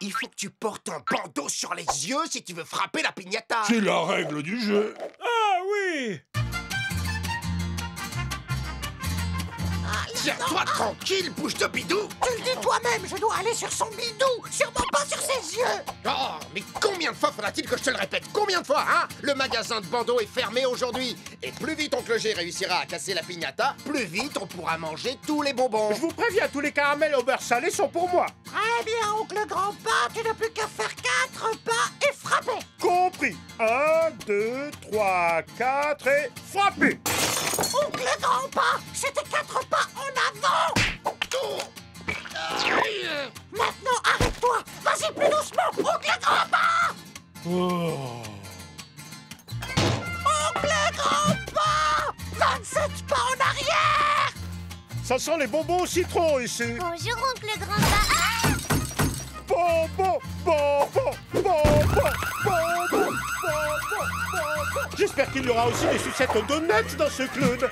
Il faut que tu portes un bandeau sur les yeux si tu veux frapper la piñata. C'est la règle du jeu. Tiens-toi tranquille, bouche de bidou Tu le dis toi-même, je dois aller sur son bidou, sûrement pas sur ses yeux Oh, mais combien de fois faudra-t-il que je te le répète? Combien de fois, hein? Le magasin de bandeaux est fermé aujourd'hui. Et plus vite Oncle G réussira à casser la piñata, plus vite on pourra manger tous les bonbons. Je vous préviens, tous les caramels au beurre salé sont pour moi. Très bien, oncle grand-pas, tu n'as plus qu'à faire quatre pas et frapper Compris. Un, deux, trois, quatre et frapper. Oncle grand-pas, c'était quatre pas Oh. Oncle grand-pas 27 pas en arrière Ça sent les bonbons au citron ici. Bonjour, oncle grand-papa. Bonbons, bonbons, bonbons, bonbons, bonbons, bonbons. J'espère qu'il y aura aussi des sucettes aux donuts dans ce clown.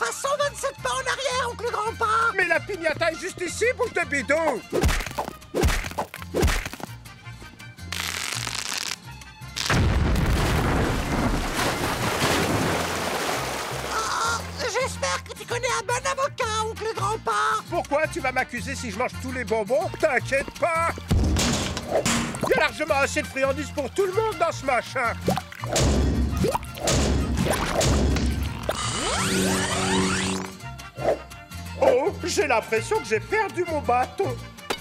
Fasses 127 pas en arrière, oncle grand-pas Mais la piñata est juste ici, bouche de bidon. J'espère que tu connais un bon avocat, oncle grand-pas Pourquoi tu vas m'accuser si je mange tous les bonbons? T'inquiète pas. Il y a largement assez de friandises pour tout le monde dans ce machin j'ai l'impression que j'ai perdu mon bâton.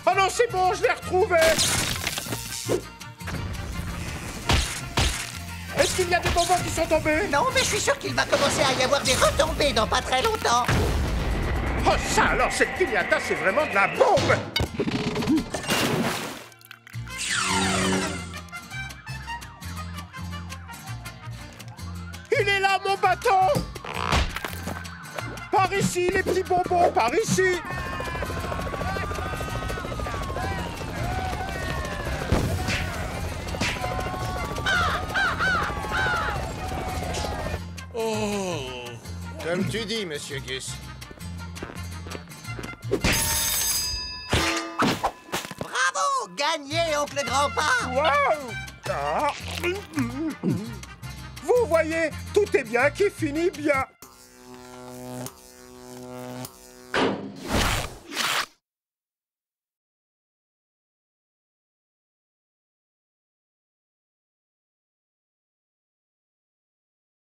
Oh non, c'est bon, je l'ai retrouvé. Est-ce qu'il y a des bonbons qui sont tombés? Non, mais je suis sûr qu'il va commencer à y avoir des retombées dans pas très longtemps. Oh ça alors, cette piñata, c'est vraiment de la bombe. Il est là, mon bâton Par ici, les petits bonbons, par ici. Comme tu dis, monsieur Gus. Bravo! Gagné, oncle grand-pas Waouh! Ah. Vous voyez, tout est bien qui finit bien